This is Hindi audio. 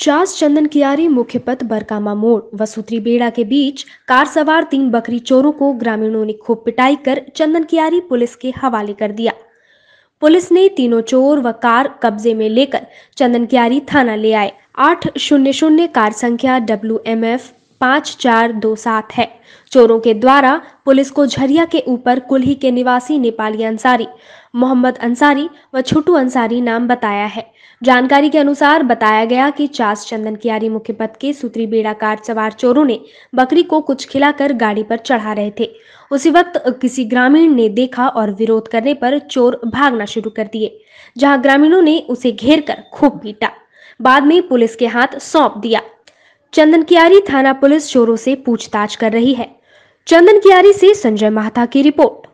चास चंदन कियारी मुख्य पथ बरकामा मोड़। व सूत्री बेड़ा के बीच कार सवार तीन बकरी चोरों को ग्रामीणों ने खूब पिटाई कर चंदन कियारी पुलिस के हवाले कर दिया। पुलिस ने तीनों चोर व कार कब्जे में लेकर चंदन कियारी थाना ले आए। आठ शून्य शून्य कार संख्या डब्ल्यू एम एफ़ पाँच चार दो सात है। चोरों के द्वारा पुलिस को झरिया के ऊपर कुल्ही के निवासी नेपाली अंसारी, मोहम्मद अंसारी व छोटू अंसारी नाम बताया है। जानकारी के अनुसार बताया गया कि चास चंदन कियारी मुख्य पथ के सूत्री बेड़ा कार सवार चोरों ने बकरी को कुछ खिलाकर गाड़ी पर चढ़ा रहे थे। उसी वक्त किसी ग्रामीण ने देखा और विरोध करने पर चोर भागना शुरू कर दिए, जहाँ ग्रामीणों ने उसे घेर खूब पीटा। बाद में पुलिस के हाथ सौंप दिया। चंदन कियारी थाना पुलिस चोरों से पूछताछ कर रही है। चंदन कियारी से संजय महाता की रिपोर्ट।